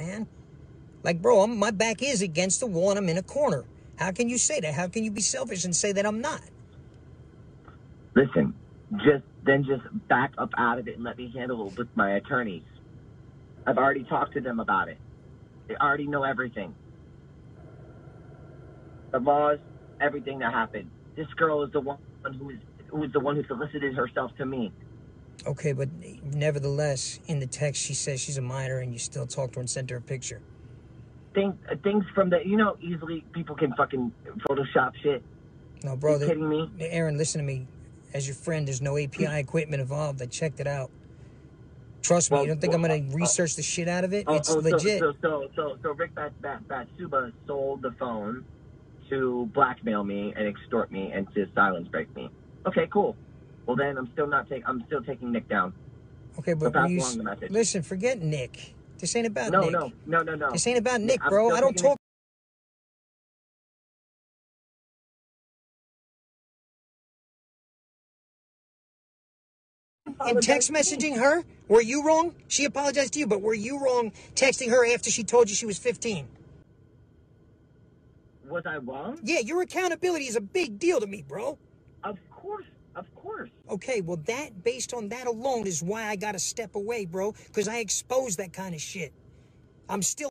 man. Like, bro, I'm, my back is against the wall and I'm in a corner. How can you say that? How can you be selfish and say that I'm not? Listen, just then just back up out of it and let me handle it with my attorneys. I've already talked to them about it. They already know everything. The laws, everything that happened. This girl is the one who is who is the one who solicited herself to me. Okay, but nevertheless, in the text, she says she's a minor and you still talked to her and sent her a picture. Things things from the you know easily people can fucking Photoshop shit. No, bro. you kidding me? Aaron, listen to me. As your friend, there's no API equipment involved. I checked it out. Trust me, Well, you don't think I'm gonna uh, research the shit out of it? Oh, it's oh, legit. So, so, so, so, Rick Bat, Bat, Batsuba sold the phone to blackmail me and extort me and to silence break me. Okay, cool. Well, then I'm still not taking. I'm still taking Nick down. okay, but pass you along the message. listen, forget Nick. This ain't about No, Nick. no, no, no, no. This ain't about Nick, I'm bro. I don't taking talk. And text messaging her? Were you wrong? She apologized to you, but were you wrong texting her after she told you she was 15? Was I wrong? Yeah, your accountability is a big deal to me, bro. Of course, of course. Okay, well, that, based on that alone, is why I gotta step away, bro, because I expose that kind of shit. I'm still